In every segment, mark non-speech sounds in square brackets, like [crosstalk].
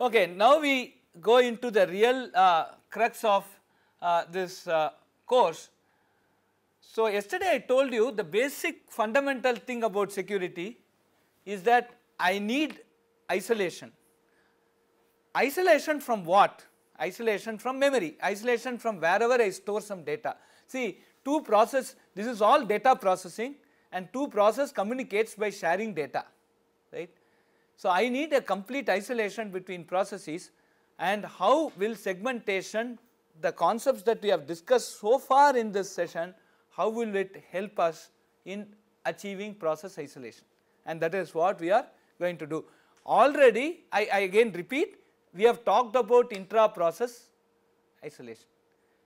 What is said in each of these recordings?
Okay, now we go into the real uh, crux of uh, this uh, course. So, yesterday I told you the basic fundamental thing about security is that I need isolation. Isolation from what? Isolation from memory, isolation from wherever I store some data. See, two process, this is all data processing and two process communicates by sharing data, right. So, I need a complete isolation between processes and how will segmentation, the concepts that we have discussed so far in this session, how will it help us in achieving process isolation and that is what we are going to do. Already I, I again repeat we have talked about intra process isolation.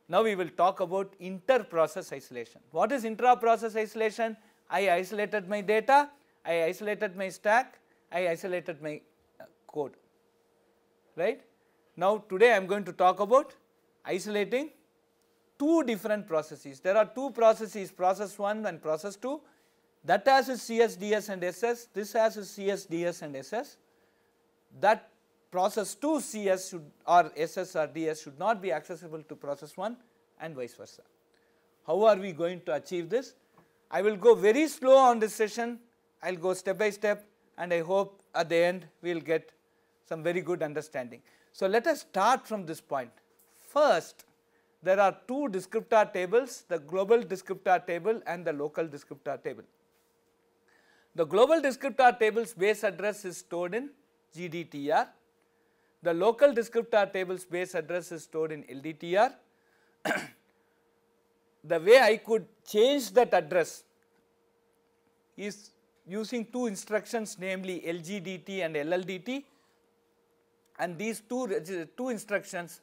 Now we will talk about inter process isolation. What is intra process isolation? I isolated my data, I isolated my stack, I isolated my uh, code, right. Now today I am going to talk about isolating two different processes. There are two processes process 1 and process 2 that has a CS, DS and SS, this has a CS, DS and SS. That process 2 CS should or SS or DS should not be accessible to process 1 and vice versa. How are we going to achieve this? I will go very slow on this session, I will go step by step and I hope at the end we will get some very good understanding. So, let us start from this point. First, there are two descriptor tables, the global descriptor table and the local descriptor table. The global descriptor table's base address is stored in GDTR. The local descriptor table's base address is stored in LDTR. [coughs] the way I could change that address is using two instructions namely LGDT and LLDT and these two, two instructions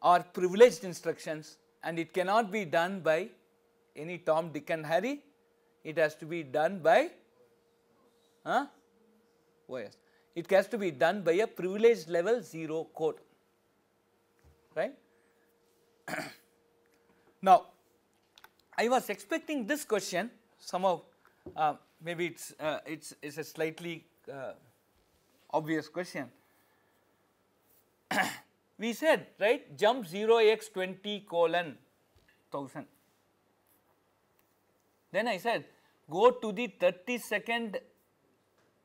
are privileged instructions and it cannot be done by any Tom, Dick and Harry, it has to be done by huh? Oh, OS. It has to be done by a privileged level 0 code, right. [clears throat] now, I was expecting this question somehow uh, maybe it's uh, it's it's a slightly uh, obvious question. [coughs] we said right jump 0x20 colon 1000 then I said go to the 30 second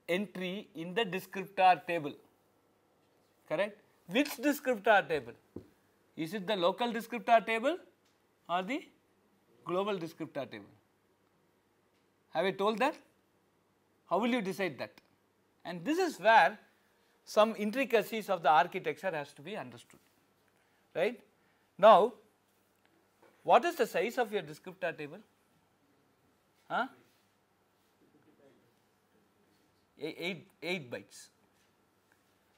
entry in the descriptor table, correct. Which descriptor table? Is it the local descriptor table or the global descriptor table? Have I told that? How will you decide that? And this is where some intricacies of the architecture has to be understood, right. Now, what is the size of your descriptor table? Huh? 8, 8 bytes.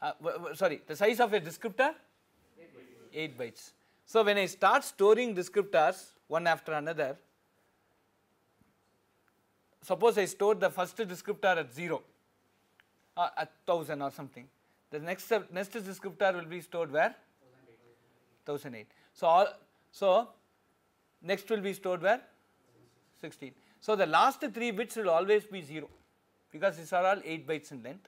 Uh, sorry, the size of a descriptor? 8 bytes. So, when I start storing descriptors one after another, suppose I store the first descriptor at 0, uh, at 1000 or something, the next, next descriptor will be stored where? 1008. So, all, so next will be stored where? 16. So, the last 3 bits will always be 0 because these are all 8 bytes in length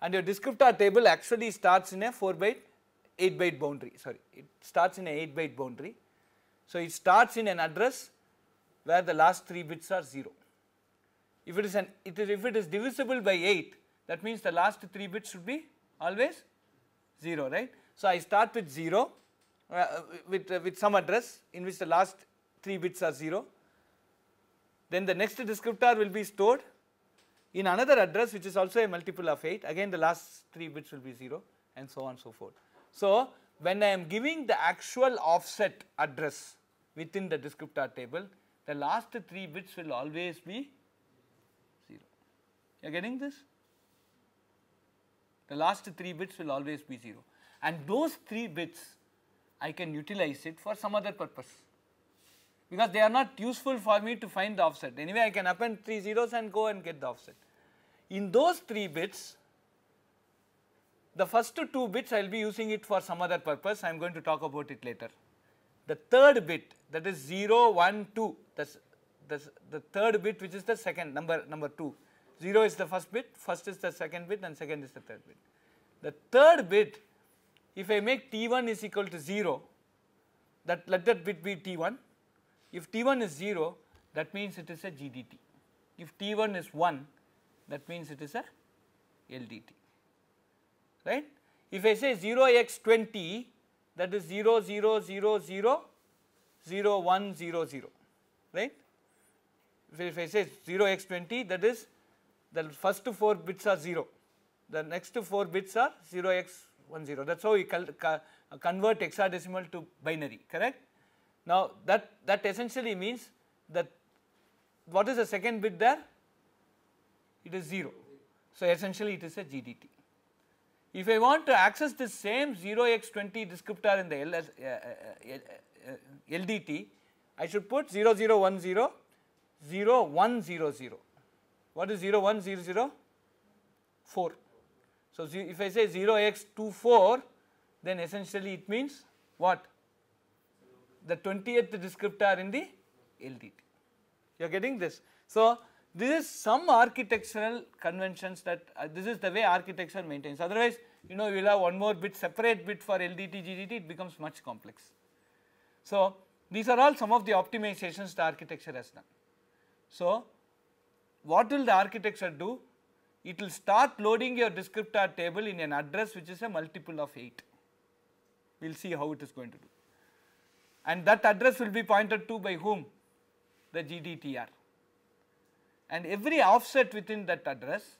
and your descriptor table actually starts in a 4 byte 8 byte boundary sorry it starts in a 8 byte boundary. So, it starts in an address where the last 3 bits are 0. If it is an it is if it is divisible by 8 that means the last 3 bits should be always 0 right. So, I start with 0 uh, with, uh, with some address in which the last 3 bits are 0 then the next descriptor will be stored in another address which is also a multiple of 8 again the last 3 bits will be 0 and so on so forth. So, when I am giving the actual offset address within the descriptor table the last 3 bits will always be 0. You are getting this? The last 3 bits will always be 0 and those 3 bits I can utilize it for some other purpose because they are not useful for me to find the offset. Anyway, I can append 3 zeros and go and get the offset. In those 3 bits, the first 2 bits I will be using it for some other purpose, I am going to talk about it later. The third bit that is 0, 1, 2, that's, that's the third bit which is the second number, number 2. 0 is the first bit, first is the second bit and second is the third bit. The third bit if I make T1 is equal to 0 that let that bit be T1 if T1 is 0 that means it is a GDT if T1 is 1 that means it is a LDT right. If I say 0 x 20 that is 0 0 0 0 0 1 0 0 right. If I say 0 x 20 that is the first 4 bits are 0 the next 4 bits are 0 x 1 0 that is how we convert hexadecimal to binary correct. Now that that essentially means that what is the second bit there it is 0 so essentially it is a GDT. If I want to access this same 0x20 descriptor in the LS, uh, uh, uh, LDT, I should put 0010, 0100. What is 0100? 4. So, if I say 0x24, then essentially it means what? The 20th descriptor in the LDT. You are getting this. So, this is some architectural conventions that uh, this is the way architecture maintains otherwise you know you will have one more bit separate bit for LDT GDT it becomes much complex. So, these are all some of the optimizations the architecture has done. So, what will the architecture do? It will start loading your descriptor table in an address which is a multiple of 8. We will see how it is going to do. And that address will be pointed to by whom? The GDTR and every offset within that address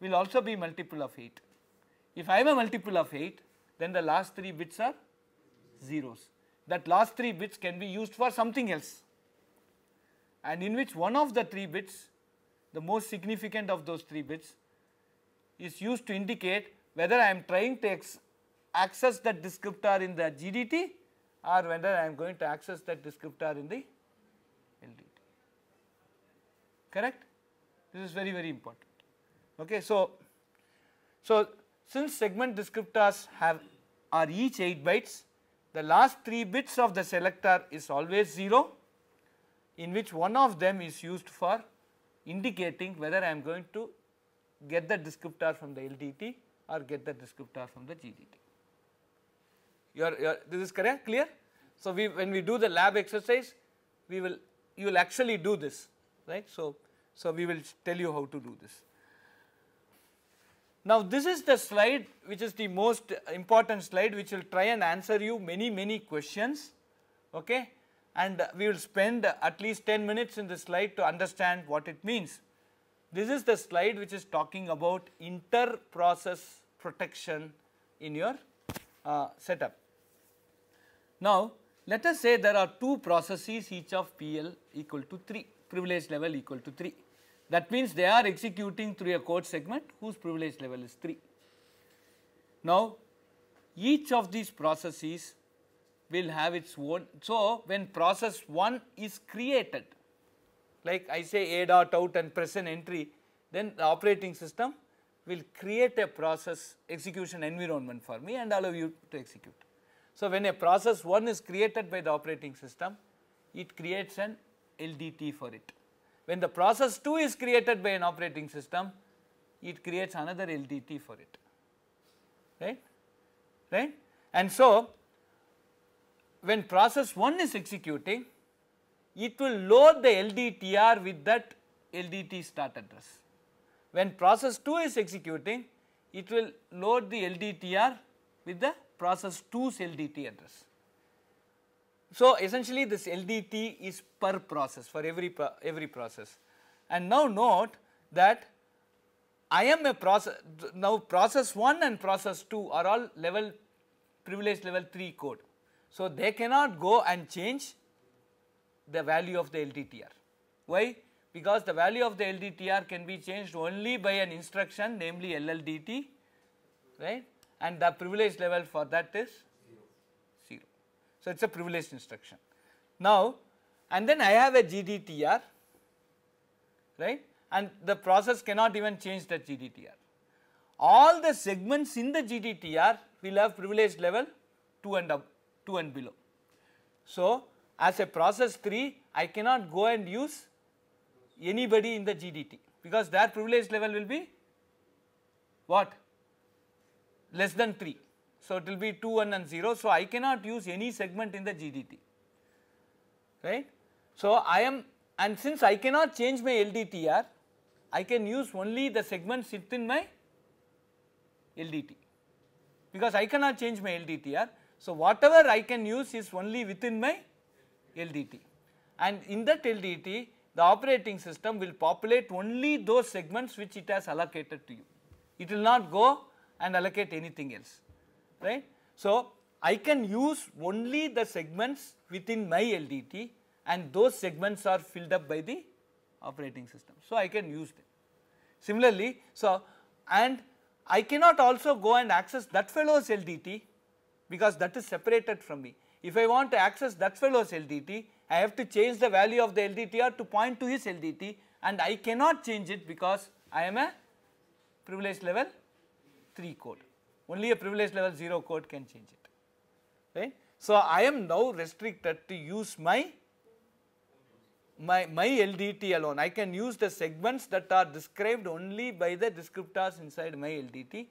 will also be multiple of 8. If I am a multiple of 8 then the last 3 bits are zeros that last 3 bits can be used for something else and in which one of the 3 bits the most significant of those 3 bits is used to indicate whether I am trying to access that descriptor in the GDT or whether I am going to access that descriptor in the correct this is very very important okay so so since segment descriptors have are each 8 bytes the last 3 bits of the selector is always 0 in which one of them is used for indicating whether I am going to get the descriptor from the LDT or get the descriptor from the GDT. You are, you are, this is correct clear. So, we when we do the lab exercise we will you will actually do this right. So, so, we will tell you how to do this. Now, this is the slide which is the most important slide which will try and answer you many many questions okay and we will spend at least 10 minutes in this slide to understand what it means. This is the slide which is talking about inter process protection in your uh, setup. Now, let us say there are two processes each of PL equal to 3 privilege level equal to 3. That means they are executing through a code segment whose privilege level is 3. Now, each of these processes will have its own. So, when process 1 is created, like I say a dot out and press an entry, then the operating system will create a process execution environment for me and allow you to execute. So, when a process 1 is created by the operating system, it creates an LDT for it. When the process 2 is created by an operating system, it creates another LDT for it, right, right. And so, when process 1 is executing, it will load the LDTR with that LDT start address. When process 2 is executing, it will load the LDTR with the process 2's LDT address. So, essentially this LDT is per process for every pro every process and now note that I am a process now process 1 and process 2 are all level privilege level 3 code. So, they cannot go and change the value of the LDTR. Why? Because the value of the LDTR can be changed only by an instruction namely LLDT right and the privilege level for that is so, it is a privileged instruction. Now, and then I have a GDTR right and the process cannot even change that GDTR. All the segments in the GDTR will have privilege level 2 and up, 2 and below. So, as a process 3 I cannot go and use anybody in the GDT because their privilege level will be what less than 3. So, it will be 2 1 and 0. So, I cannot use any segment in the GDT right. So, I am and since I cannot change my LDTR I can use only the segments within my LDT because I cannot change my LDTR. So, whatever I can use is only within my LDT and in that LDT the operating system will populate only those segments which it has allocated to you. It will not go and allocate anything else right. So, I can use only the segments within my LDT and those segments are filled up by the operating system. So, I can use them. Similarly, so and I cannot also go and access that fellow's LDT because that is separated from me. If I want to access that fellow's LDT, I have to change the value of the LDTR to point to his LDT and I cannot change it because I am a privilege level 3 code. Only a privilege level 0 code can change it, right. So, I am now restricted to use my my, my LDT alone. I can use the segments that are described only by the descriptors inside my LDT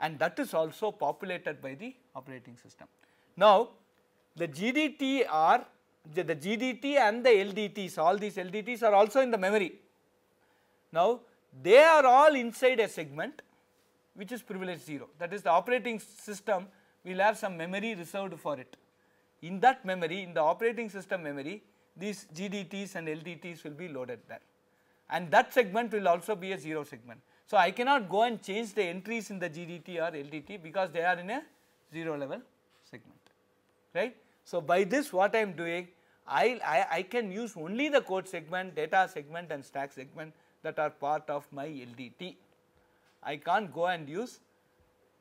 and that is also populated by the operating system. Now, the GDT are the, the GDT and the LDTs, all these LDTs are also in the memory. Now, they are all inside a segment which is privilege 0 that is the operating system will have some memory reserved for it. In that memory, in the operating system memory, these GDTs and LDTs will be loaded there and that segment will also be a 0 segment. So, I cannot go and change the entries in the GDT or LDT because they are in a 0 level segment right. So, by this what I am doing I, I, I can use only the code segment, data segment and stack segment that are part of my LDT. I can't go and use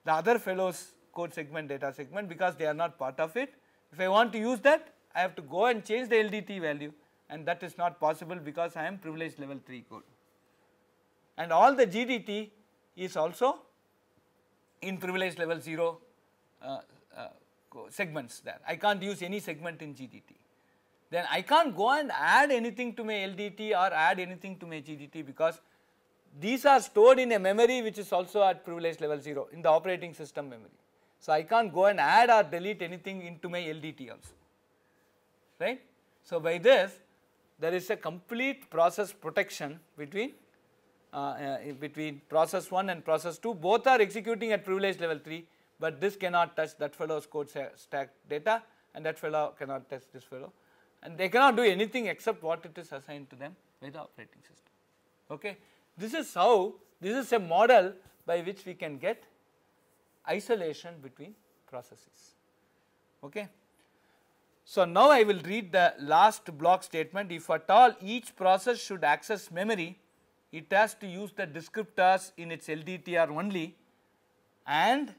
the other fellows code segment data segment because they are not part of it. If I want to use that I have to go and change the LDT value and that is not possible because I am privilege level 3 code. And all the GDT is also in privilege level 0 uh, uh, segments there. I can't use any segment in GDT. Then I can't go and add anything to my LDT or add anything to my GDT because these are stored in a memory which is also at privilege level 0 in the operating system memory. So, I can't go and add or delete anything into my LDT also right. So, by this there is a complete process protection between uh, uh, between process 1 and process 2 both are executing at privilege level 3, but this cannot touch that fellow's code stack data and that fellow cannot touch this fellow and they cannot do anything except what it is assigned to them by the operating system. Okay. This is how this is a model by which we can get isolation between processes. Okay. So, now I will read the last block statement if at all each process should access memory it has to use the descriptors in its LDTR only and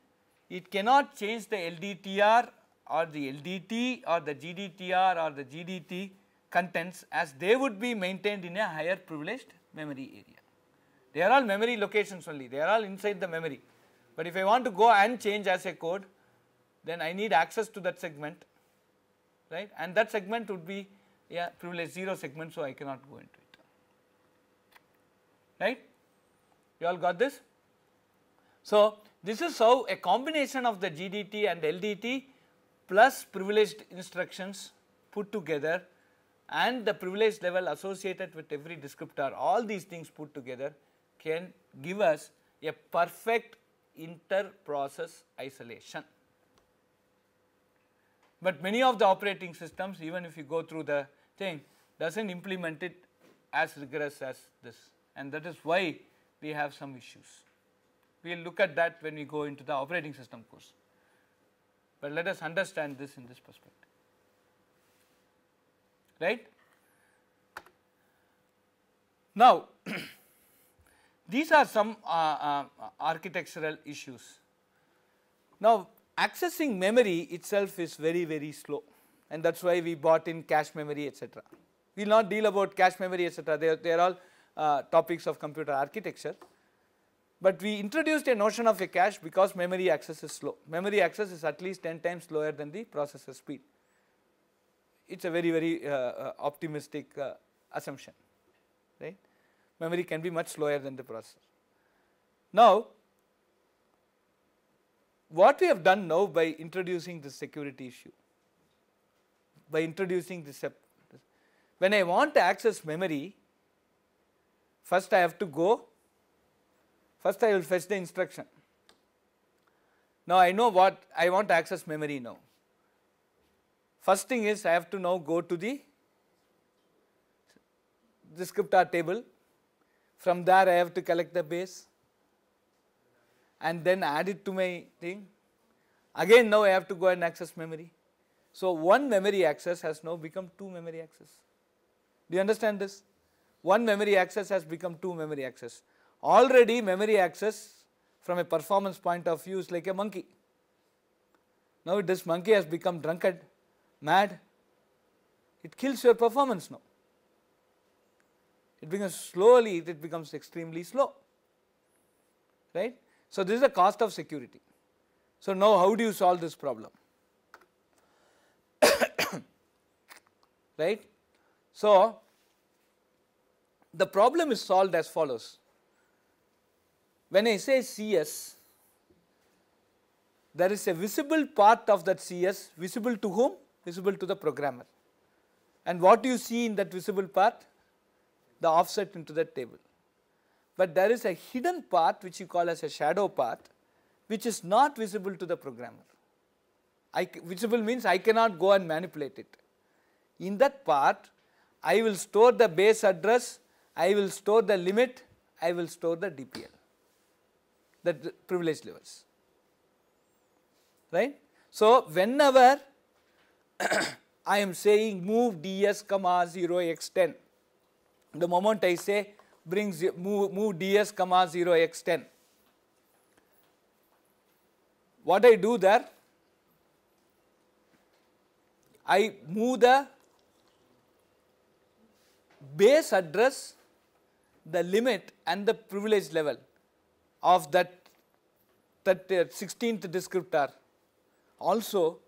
it cannot change the LDTR or the LDT or the GDTR or the GDT contents as they would be maintained in a higher privileged memory area. They are all memory locations only, they are all inside the memory. But if I want to go and change as a code, then I need access to that segment right and that segment would be a privilege 0 segment so I cannot go into it right you all got this. So, this is how a combination of the GDT and LDT plus privileged instructions put together and the privilege level associated with every descriptor all these things put together can give us a perfect inter process isolation. But many of the operating systems even if you go through the thing does not implement it as rigorous as this and that is why we have some issues. We will look at that when we go into the operating system course, but let us understand this in this perspective, right. Now, [clears throat] these are some uh, uh, architectural issues. Now, accessing memory itself is very very slow and that is why we bought in cache memory etc. We will not deal about cache memory etc. they are, they are all uh, topics of computer architecture. But we introduced a notion of a cache because memory access is slow. Memory access is at least 10 times slower than the processor speed. It is a very very uh, uh, optimistic uh, assumption right. Memory can be much slower than the processor. Now, what we have done now by introducing this security issue, by introducing this, when I want to access memory, first I have to go, first I will fetch the instruction. Now I know what I want to access memory now. First thing is I have to now go to the descriptor table. From there I have to collect the base and then add it to my thing. Again now I have to go and access memory. So one memory access has now become two memory access. Do you understand this? One memory access has become two memory access. Already memory access from a performance point of view is like a monkey. Now this monkey has become drunkard, mad, it kills your performance now. It becomes slowly, it becomes extremely slow, right. So this is the cost of security. So now how do you solve this problem? [coughs] right. So the problem is solved as follows. When I say CS, there is a visible part of that CS visible to whom? Visible to the programmer. And what do you see in that visible part? The offset into that table. But there is a hidden part which you call as a shadow part which is not visible to the programmer. I, visible means I cannot go and manipulate it. In that part I will store the base address, I will store the limit, I will store the DPL the privilege levels right. So, whenever [coughs] I am saying move ds comma 0 x 10 the moment I say bring move, move ds comma 0 x 10 what I do there? I move the base address the limit and the privilege level of that, that 16th descriptor. Also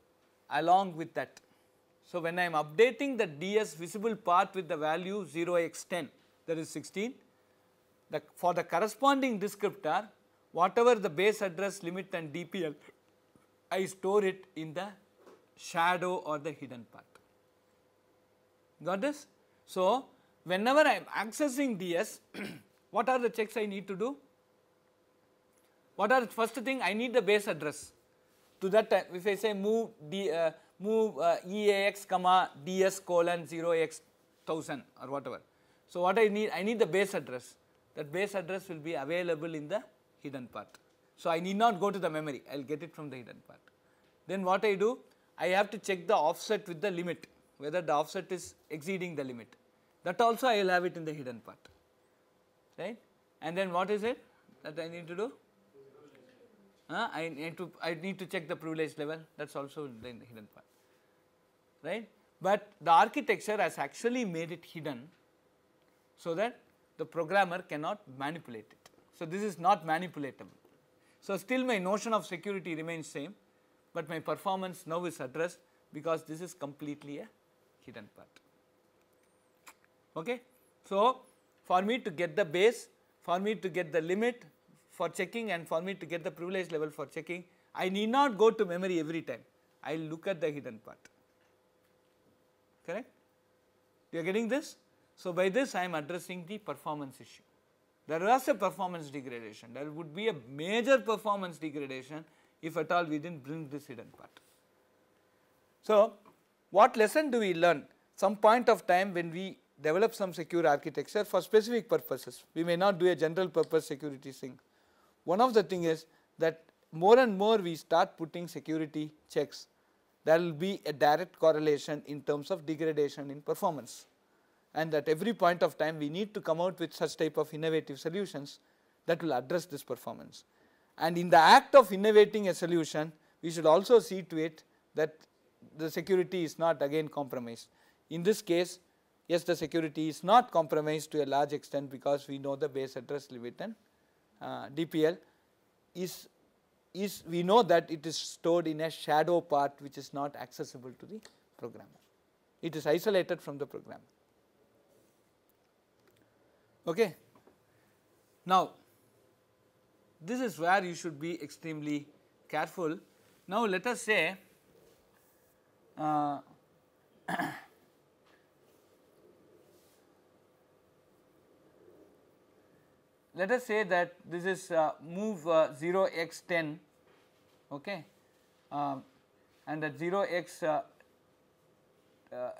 along with that. So, when I am updating the ds visible part with the value 0x10 that is 16, the, for the corresponding descriptor whatever the base address limit and DPL I store it in the shadow or the hidden part. Got this? So, whenever I am accessing DS, [clears throat] what are the checks I need to do? What are the first thing I need the base address to that time if I say move d uh, move uh, eax comma ds colon 0 x 1000 or whatever. So, what I need I need the base address that base address will be available in the hidden part. So, I need not go to the memory I will get it from the hidden part. Then what I do I have to check the offset with the limit whether the offset is exceeding the limit that also I will have it in the hidden part right and then what is it that I need to do I need to I need to check the privilege level that is also the hidden part right. But the architecture has actually made it hidden so that the programmer cannot manipulate it. So, this is not manipulatable. So, still my notion of security remains same, but my performance now is addressed because this is completely a hidden part. Okay. So, for me to get the base, for me to get the limit, for checking and for me to get the privilege level for checking, I need not go to memory every time. I will look at the hidden part. Correct? You are getting this? So, by this I am addressing the performance issue. There was a performance degradation. There would be a major performance degradation if at all we did not bring this hidden part. So, what lesson do we learn? Some point of time when we develop some secure architecture for specific purposes, we may not do a general purpose security thing. One of the thing is that more and more we start putting security checks, there will be a direct correlation in terms of degradation in performance and at every point of time we need to come out with such type of innovative solutions that will address this performance. And in the act of innovating a solution, we should also see to it that the security is not again compromised. In this case, yes the security is not compromised to a large extent because we know the base address limit and uh, DPL is is we know that it is stored in a shadow part which is not accessible to the programmer. It is isolated from the programmer. Okay. Now, this is where you should be extremely careful. Now, let us say uh, [clears throat] let us say that this is uh, move uh, 0 x 10 okay? Um, and that 0 x uh, uh,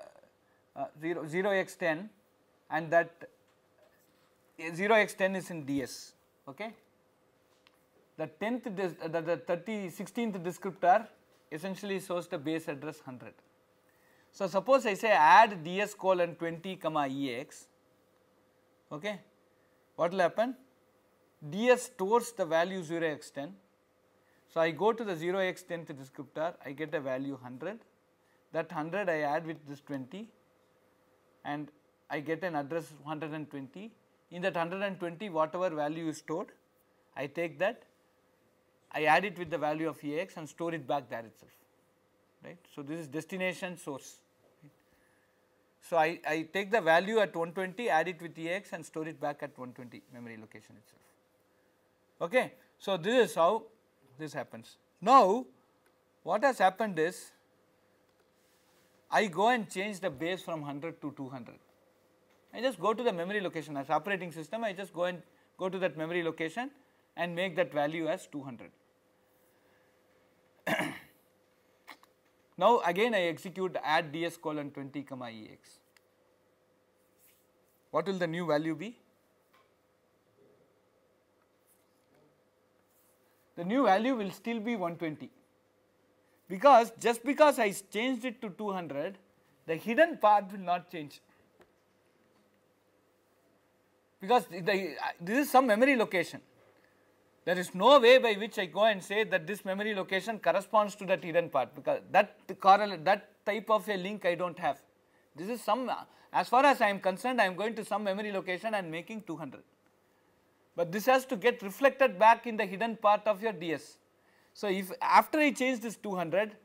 uh 0, 0 x 10 and that 0 x 10 is in ds okay? The 10th the, the 30 16th descriptor essentially shows the base address 100 so suppose i say add ds colon 20 comma ex okay? What will happen ds stores the value 0 x 10 so i go to the 0 x 10th descriptor i get a value 100 that 100 i add with this 20 and i get an address 120 in that 120 whatever value is stored i take that I add it with the value of Ex and store it back there itself right. So, this is destination source. So, I, I take the value at 120 add it with Ex and store it back at 120 memory location itself. Okay. So, this is how this happens. Now, what has happened is I go and change the base from 100 to 200. I just go to the memory location as operating system I just go and go to that memory location and make that value as 200. [coughs] now again I execute add ds colon 20 comma ex. What will the new value be? The new value will still be 120 because just because I changed it to 200 the hidden part will not change because the, uh, this is some memory location there is no way by which I go and say that this memory location corresponds to that hidden part because that correlate that type of a link I do not have. This is some uh, as far as I am concerned I am going to some memory location and making 200. But this has to get reflected back in the hidden part of your DS. So, if after I change this 200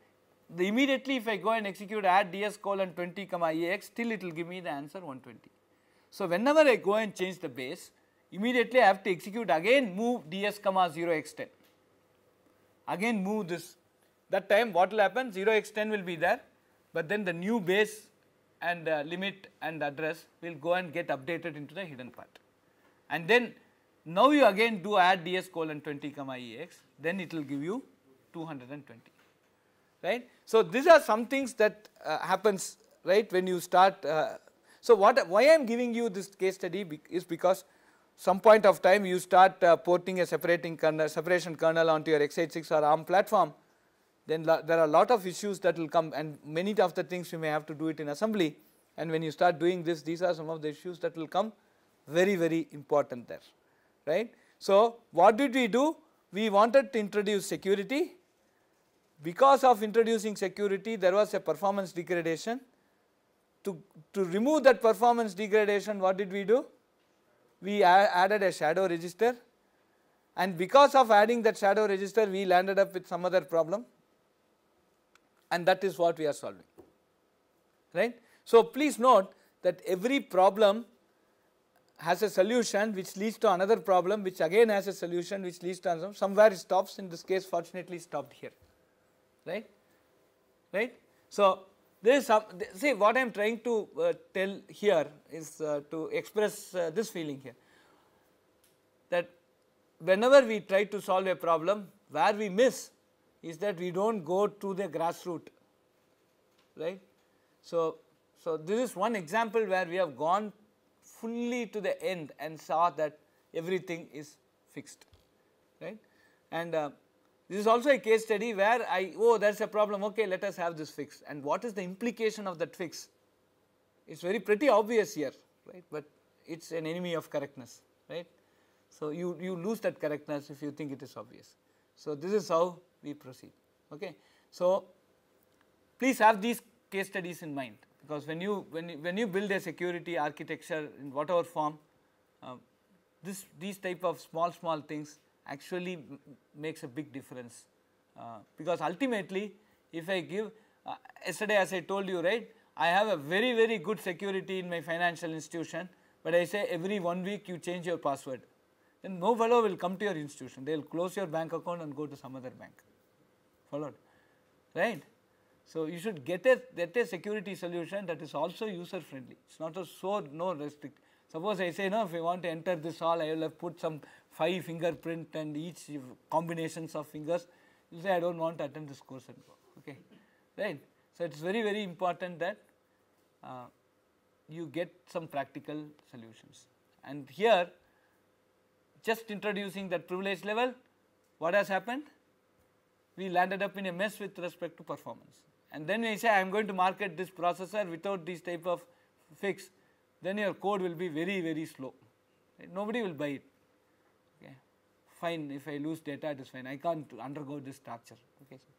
the immediately if I go and execute add ds colon 20 comma ex still it will give me the answer 120. So, whenever I go and change the base immediately I have to execute again move ds comma 0 x 10 again move this that time what will happen 0 x 10 will be there but then the new base and uh, limit and address will go and get updated into the hidden part and then now you again do add ds colon 20 comma ex then it will give you 220 right. So, these are some things that uh, happens right when you start. Uh, so, what why I am giving you this case study is because some point of time you start uh, porting a separating kernel, separation kernel onto your x86 or ARM platform, then there are a lot of issues that will come and many of the things you may have to do it in assembly and when you start doing this these are some of the issues that will come very very important there right. So, what did we do? We wanted to introduce security because of introducing security there was a performance degradation to, to remove that performance degradation what did we do? we added a shadow register and because of adding that shadow register we landed up with some other problem and that is what we are solving right. So, please note that every problem has a solution which leads to another problem which again has a solution which leads to another somewhere it stops. In this case fortunately stopped here. Right? Right. So, there is some see what I am trying to uh, tell here is uh, to express uh, this feeling here. That whenever we try to solve a problem where we miss is that we do not go to the grassroot right. So, so this is one example where we have gone fully to the end and saw that everything is fixed right and uh, this is also a case study where I, oh there is a problem, okay let us have this fixed and what is the implication of that fix? It is very pretty obvious here, right, but it is an enemy of correctness, right. So, you, you lose that correctness if you think it is obvious. So, this is how we proceed, okay. So, please have these case studies in mind because when you, when you, when you build a security architecture in whatever form, uh, this, these type of small, small things actually makes a big difference uh, because ultimately if I give uh, yesterday as I told you right I have a very very good security in my financial institution but I say every one week you change your password then no fellow will come to your institution. They will close your bank account and go to some other bank. Followed, right? So you should get a get a security solution that is also user friendly. It's not a so no restrict. Suppose I say no, if I want to enter this hall, I will have put some five fingerprint and each combinations of fingers. You say I don't want to attend this course and go. Okay, right? So it's very very important that uh, you get some practical solutions. And here just introducing that privilege level, what has happened? We landed up in a mess with respect to performance. And then we say I am going to market this processor without this type of fix, then your code will be very very slow. Right? Nobody will buy it. Okay. Fine, if I lose data it is fine, I can't undergo this torture. Okay. So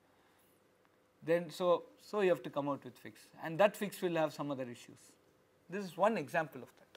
then so, so you have to come out with fix and that fix will have some other issues. This is one example of that.